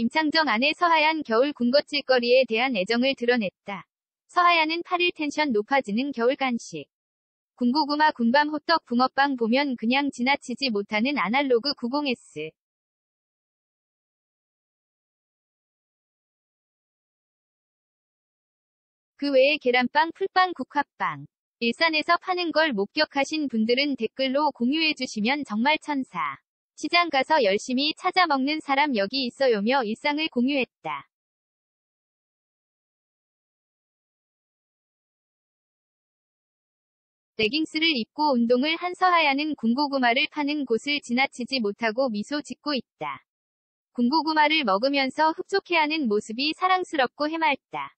임창정 아내 서하얀 겨울 군것질거리에 대한 애정을 드러냈다. 서하얀은 8일 텐션 높아지는 겨울 간식. 군고구마 군밤 호떡 붕어빵 보면 그냥 지나치지 못하는 아날로그 90S. 그 외에 계란빵, 풀빵, 국화빵. 일산에서 파는 걸 목격하신 분들은 댓글로 공유해주시면 정말 천사. 시장 가서 열심히 찾아 먹는 사람 여기 있어요며 일상을 공유했다. 레깅스를 입고 운동을 한 서하야는 군고구마를 파는 곳을 지나치지 못하고 미소 짓고 있다. 군고구마를 먹으면서 흡족해하는 모습이 사랑스럽고 해맑다.